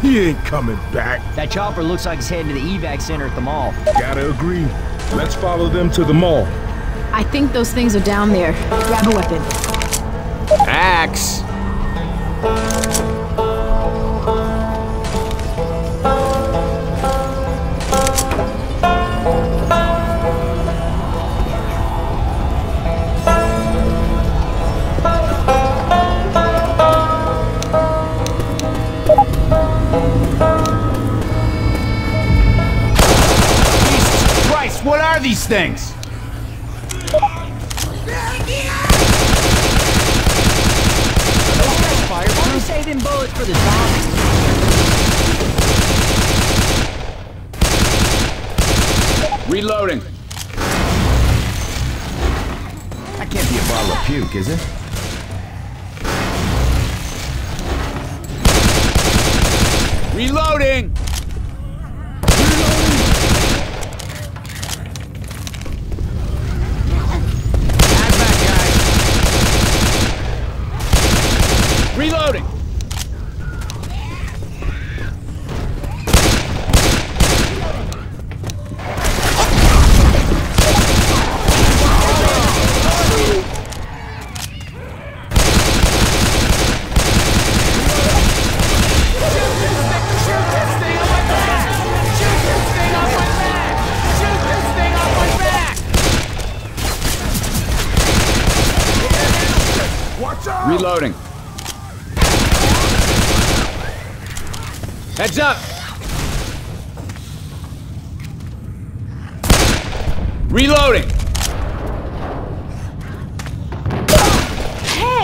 He ain't coming back. That chopper looks like he's heading to the evac center at the mall. Gotta agree. Let's follow them to the mall. I think those things are down there. Grab a weapon. Puke, is it? Reloading! Hazmat guy. Reloading! Reloading.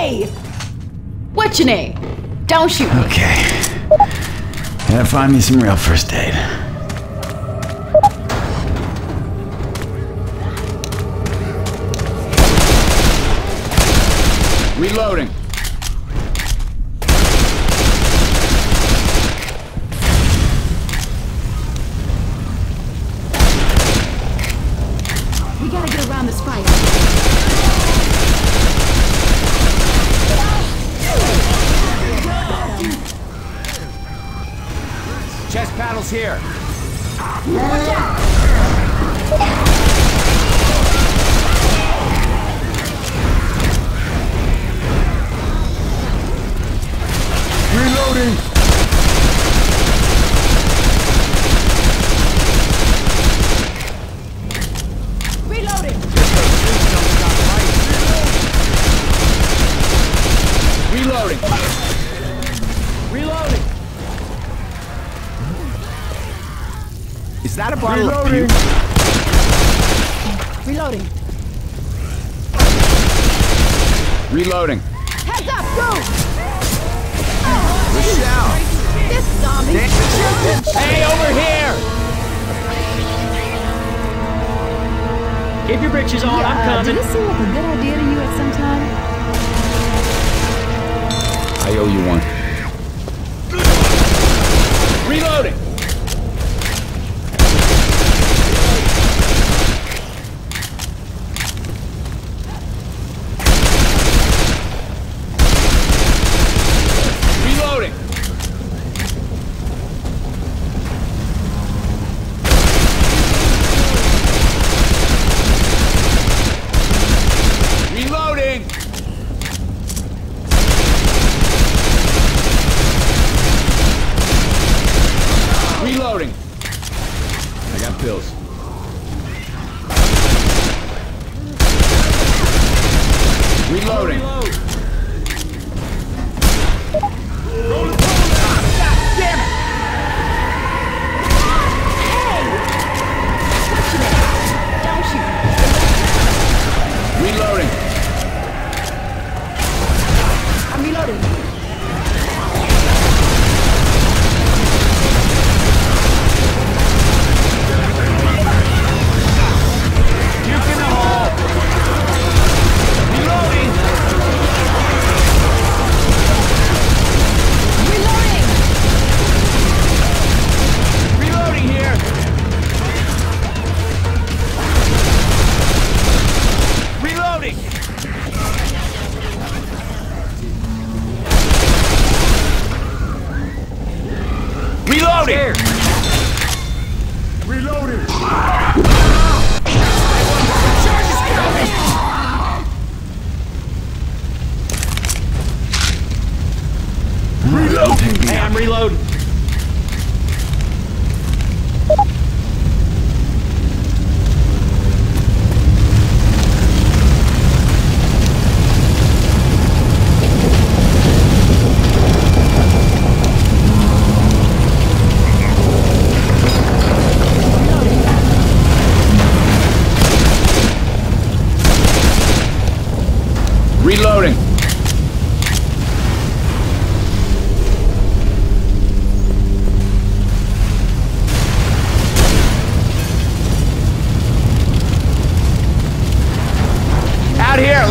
Hey! What's your name? Don't shoot me. Okay. Gotta find me some real first aid. Reloading. We gotta get around this fight. Here. Reloading. Reloading! Reloading. Reloading. Is that a bottle of Reloading. puke? Reloading. Reloading. Heads up, go! Michelle. This zombie! Hey, over here! Keep your britches on, I'm Uh, coming. did this seem like a good idea to you at some time? I owe you one. Reloading. Reloading.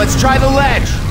Let's try the ledge.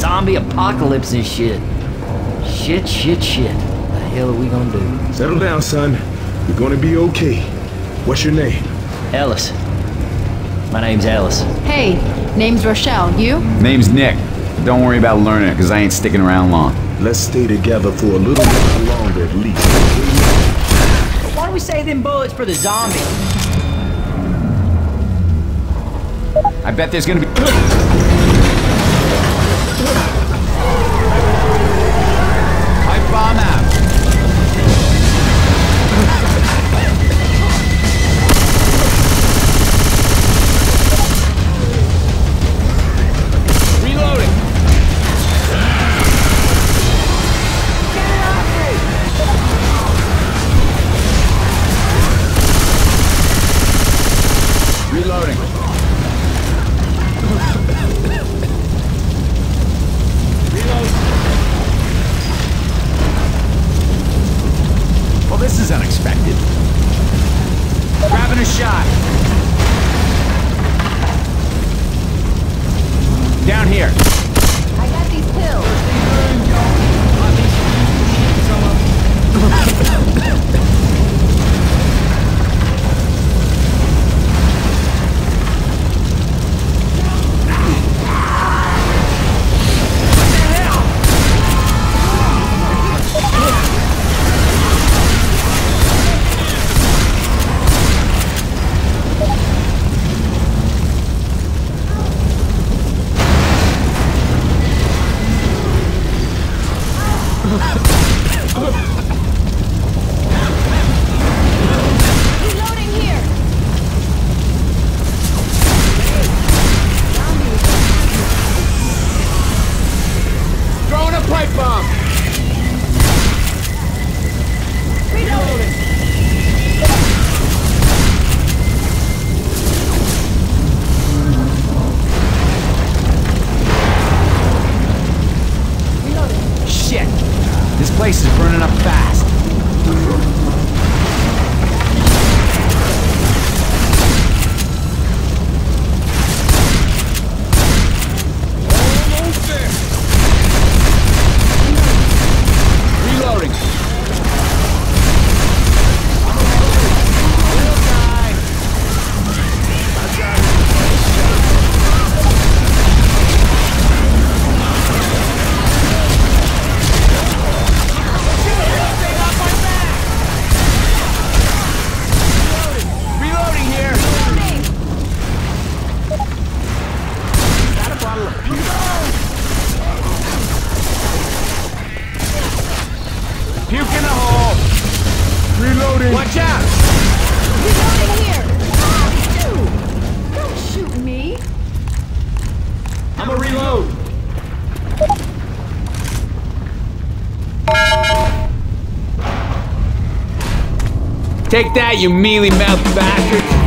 Zombie apocalypse and shit. Shit, shit, shit. The hell are we gonna do? Settle down, son. You're gonna be okay. What's your name? Ellis. My name's Ellis. Hey, name's Rochelle. You? Name's Nick. But don't worry about learning it, because I ain't sticking around long. Let's stay together for a little bit longer at least. Why don't we save them bullets for the zombie? I bet there's gonna be. Yeah. Here. Take that, you mealy mouthed bastard!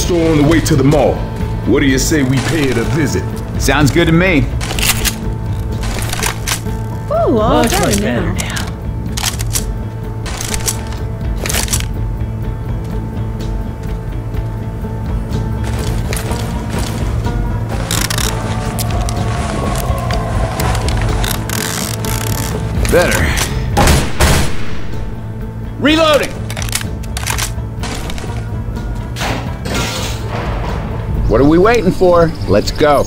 Store on the way to the mall. What do you say we pay it a visit? Sounds good to me. Ooh, all Much, much better better now. now. Better. Reloading! What are we waiting for? Let's go.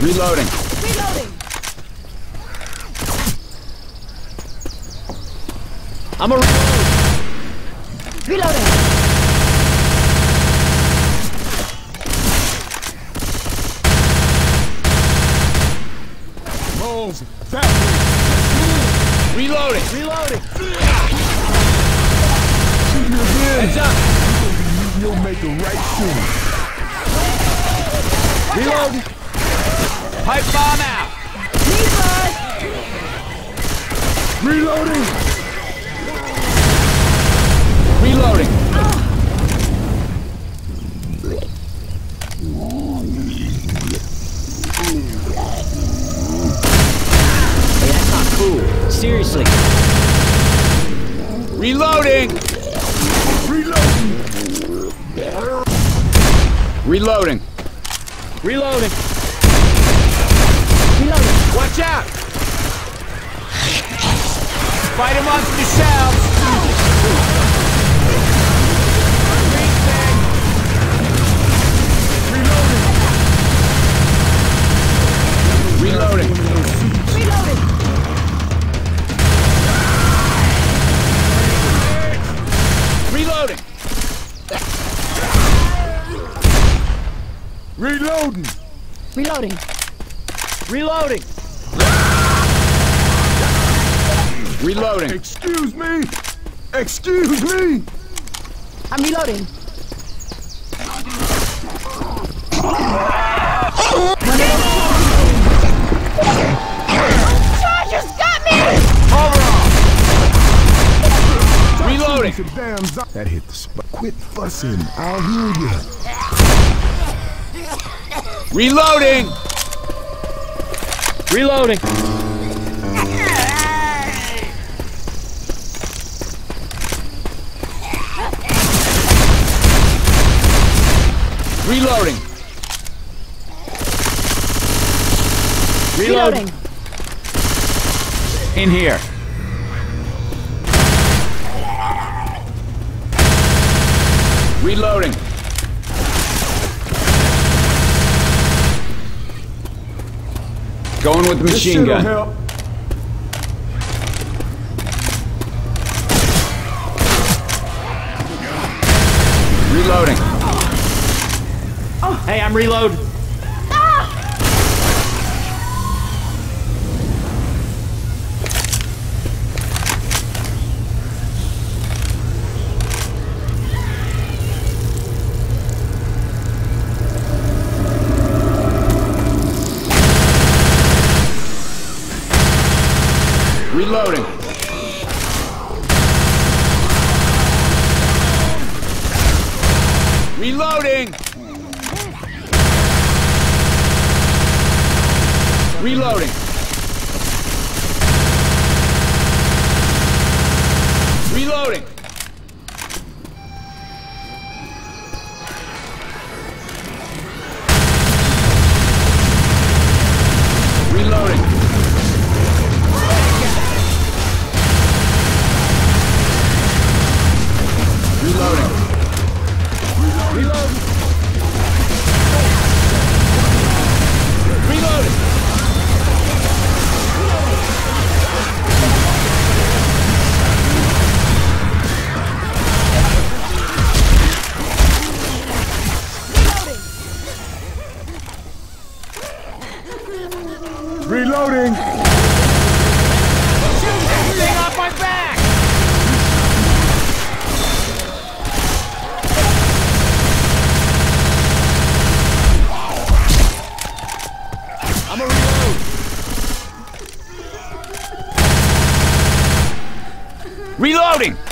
Reloading. Reloading! I'm a reload. Reloading! Moles, that way. Reloading. Reloading. Shoot you again. Heads up. You'll make the right soon. Reloading. Pipe bomb out. Reloading. Reloading. Hey, that's not cool. Seriously. Reloading. Reloading. Reloading. Reloading. Reloading! Watch out. Fight amongst yourselves. Reloading. Reloading! Reloading. Reloading! Reloading. Reloading. Excuse me. Excuse me. I'm reloading! Chargers got me! Reloading. Damn That hit the spot. Quit fussing. I'll heal you. Reloading. Reloading. Reloading. Reloading! In here. Reloading. Going with the machine gun. help. Reloading. Oh, hey, I'm reload.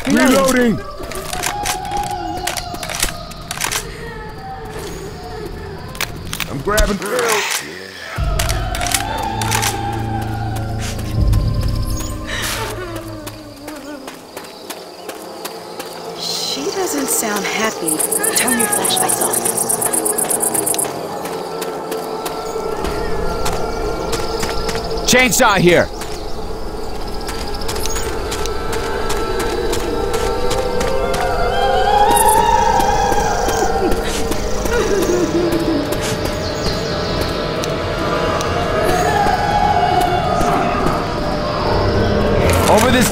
Reloading! Reloading! I'm grabbing Phil. She doesn't sound happy. Turn your flashlights off. Chainsaw here!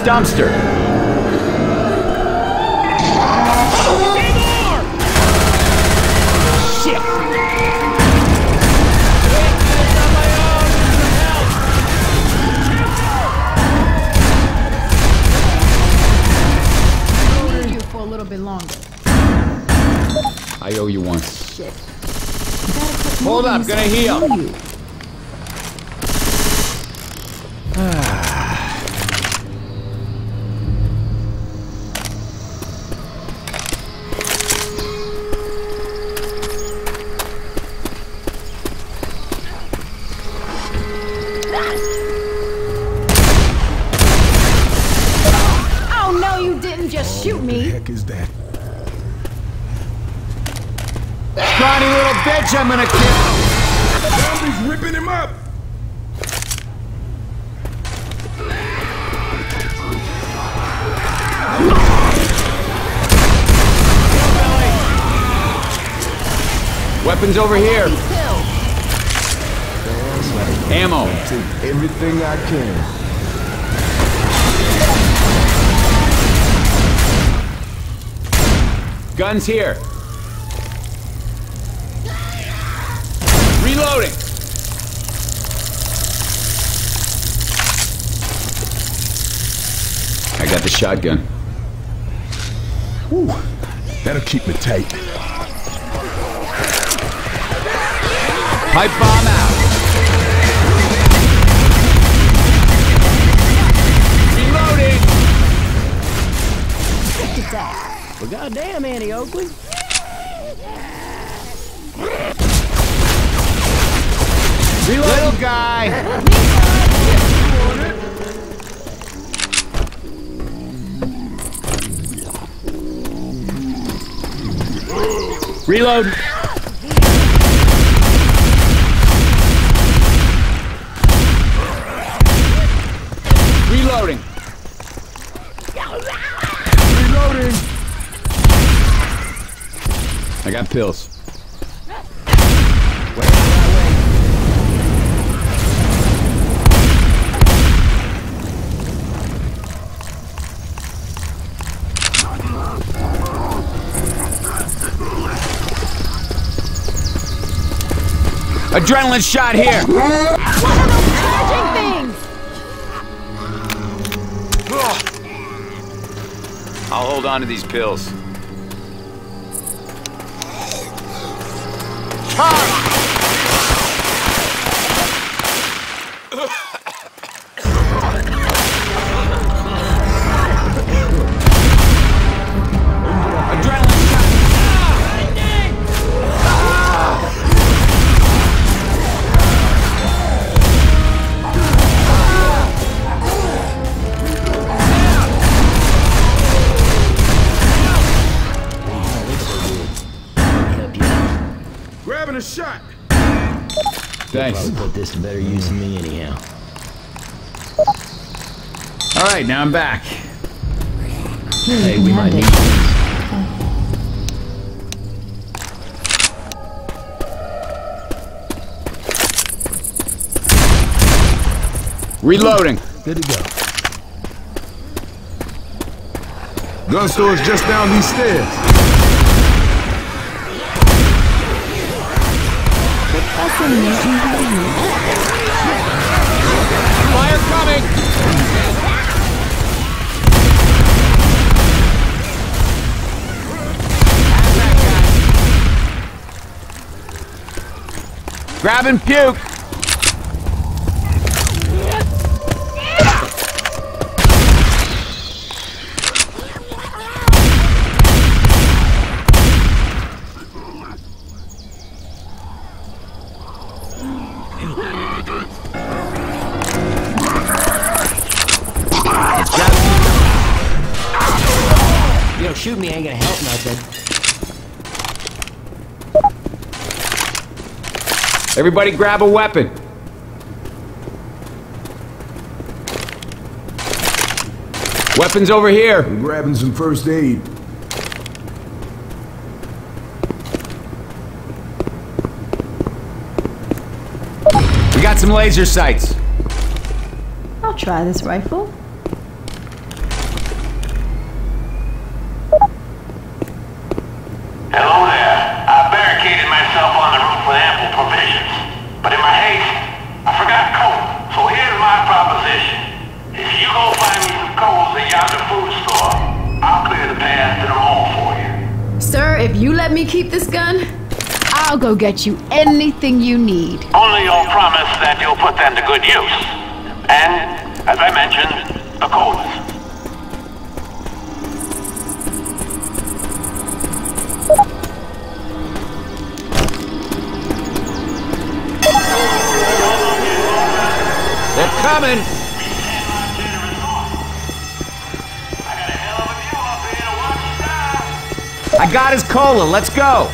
Dumpster. Shit! Need you for a little bit longer. I owe you one. Shit. Hold up, gonna heal. Everything I can. Guns here. Reloading. I got the shotgun. Whew. That'll keep me tight. Pipe bomb out. Well, goddamn, Annie Oakley. Little guy. Reload. Reloading. Reloading! I got pills. Adrenaline shot here. I'll hold on to these pills. a shot. Thanks. Probably put this to better use than me anyhow. All right, now I'm back. Hey, we might need this. Reloading. Good to go. Gun store is just down these stairs. Fire coming! Grab and puke. Everybody grab a weapon. Weapons over here. I'm grabbing some first aid. We got some laser sights. I'll try this rifle. Hello there. I barricaded myself on the roof with ample provisions. But in my haste, I forgot coal. So here's my proposition. If you go find me some coals at yonder food store, I'll clear the path to the mall for you. Sir, if you let me keep this gun, I'll go get you anything you need. Only you'll promise that you'll put them to good use. And, as I mentioned, the coals. They're coming. I got his cola. Let's go.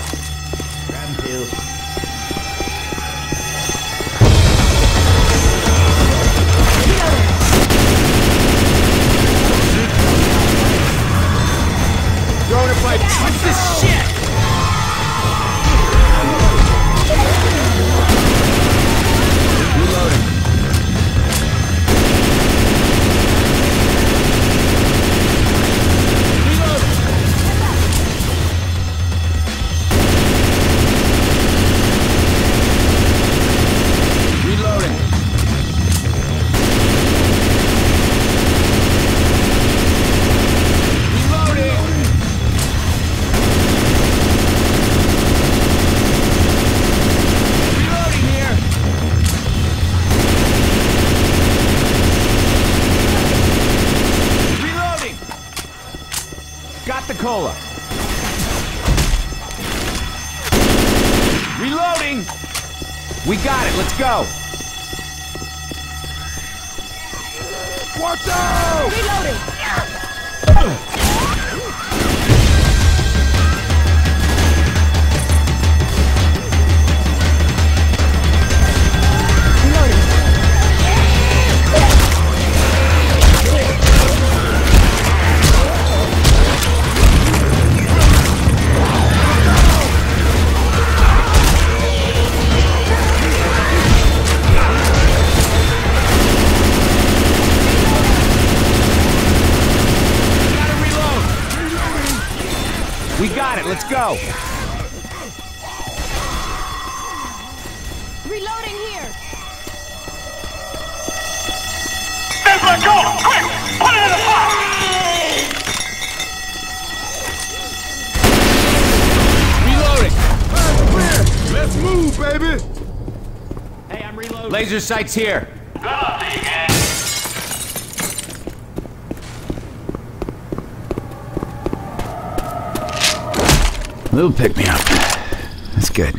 Sights here. Good luck to you, gang. Little pick me up. That's good.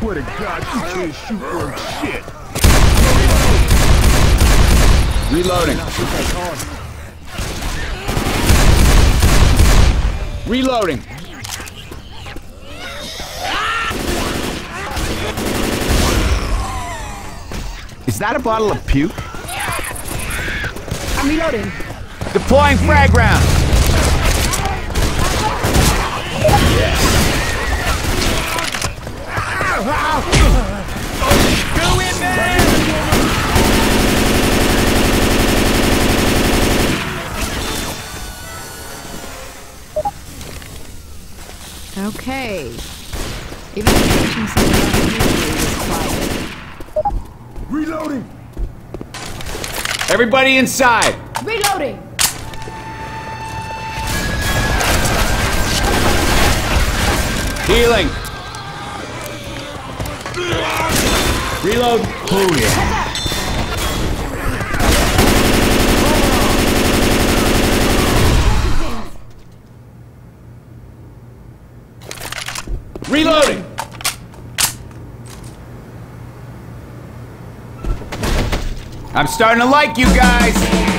Swear to God, you can't shoot worth shit. Reloading. Reloading. Is that a bottle of puke? I'm reloading. Deploying frag round. Go in there! Okay. Evacuation center immediately required. Reloading. Everybody inside. Reloading! Healing. Oh yeah. Reloading. I'm starting to like you guys.